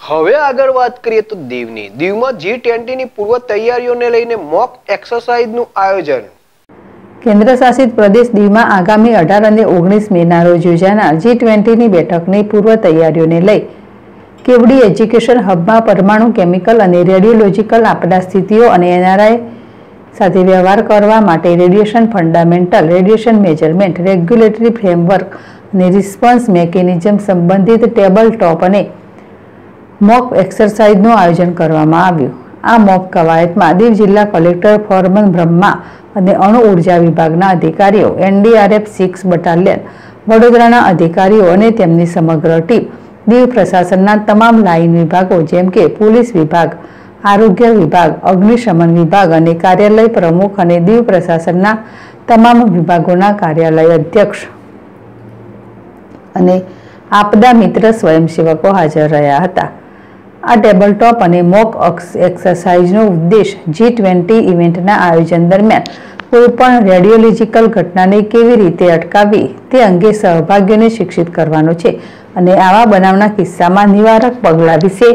હવે આગળ વાત કરીએ તો દીવની. દીવમાં જી ટ્વેન્ટીની પૂર્વ તૈયારીઓને લઈને મોક એક્સરસાઇઝનું આયોજન. કેન્દ્ર શાસિત પ્રદેશ દીવમાં આગામી અઢાર અને ઓગણીસ મેના રોજ યોજાનાર જી ટ્વેન્ટીની બેઠકની પૂર્વ તૈયારીઓને લઈ કેવડી એજ્યુકેશન હબમાં પરમાણુ કેમિકલ અને રેડિયોલોજીકલ આપડા સ્થિતિઓ અને એનઆરઆઈ સાથે વ્યવહાર કરવા માટે radiation fundamental, radiation measurement, regulatory framework અને રિસ્પોન્સ મેકેનિઝમ સંબંધિત ટેબલ ટોપ અને મોક એક્સરસાઇઝનું આયોજન કરવામાં આવ્યું. આ મોક કવાયતમાં દીવ જિલ્લા કલેક્ટર ફોરમન બ્રહ્મા અને અણુ ઊર્જા વિભાગના અધિકારીઓ, એનડીઆરએફ સિક્સ બટાલિયન, વડોદરાના અધિકારીઓ અને તેમની સમગ્ર ટીમ, દીવ પ્રશાસનના તમામ લાઇન વિભાગો જેમ કે પોલીસ વિભાગ, આરોગ્ય વિભાગ, અગ્નિશમન વિભાગ અને કાર્યાલય પ્રમુખ અને દીવ પ્રશાસનના તમામ વિભાગોના કાર્યાલય અધ્યક્ષ અને આપદા મિત્ર સ્વયંસેવકો હાજર રહ્યા હતા. આ ટેબલ ટોપ અને મોક એક્સરસાઇઝનો ઉદ્દેશ જી ટ્વેન્ટી ઇવેન્ટના આયોજન દરમિયાન કોઈપણ રેડિયોલોજીકલ ઘટનાને કેવી રીતે અટકાવવી તે અંગે સહભાગીઓને શિક્ષિત કરવાનો છે અને આવા બનાવના કિસ્સામાં નિવારક પગલાં વિશે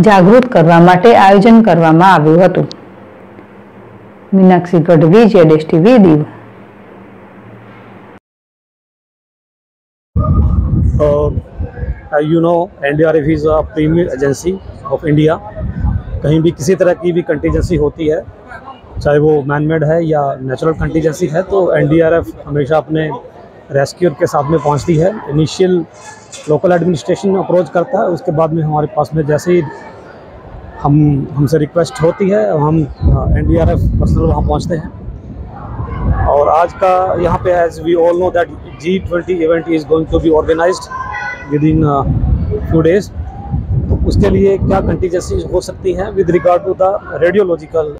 જાગૃત કરવા માટે આયોજન કરવામાં આવ્યું હતું. Meenakshi Gadhvi, જેડેશ TV, Diu. You know NDRF is a premier agency of India कहीं भी किसी तरह की भी कंटीजेंसी होती है, चाहे वो मैनमेड है या नेचुरल कंटीजेंसी है तो एनडीआरएफ हमेशा अपने रेस्क्यूर के साथ में पहुँचती है। इनिशियल लोकल एडमिनिस्ट्रेशन अप्रोच करता है, उसके बाद में हमारे पास में जैसे ही हम, हमसे रिक्वेस्ट होती है हम N D R F personnel वहाँ पहुँचते हैं। और आज का यहाँ पे as we all know that G twenty event is going to be organised with in few days उसके लिए क्या कंटीजेंसी हो सकती हैं with regard to the radiological